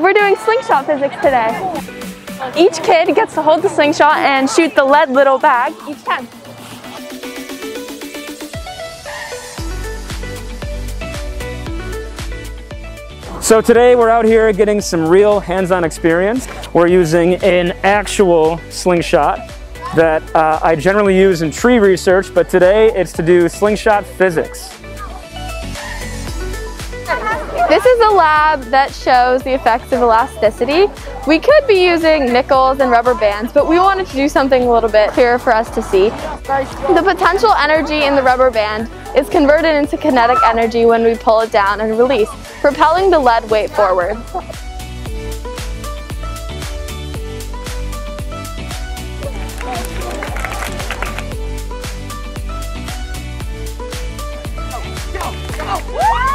we're doing slingshot physics today. Each kid gets to hold the slingshot and shoot the lead little bag each time. So today we're out here getting some real hands-on experience. We're using an actual slingshot that uh, I generally use in tree research, but today it's to do slingshot physics. This is a lab that shows the effects of elasticity. We could be using nickels and rubber bands, but we wanted to do something a little bit clearer for us to see. The potential energy in the rubber band is converted into kinetic energy when we pull it down and release, propelling the lead weight forward. Woo!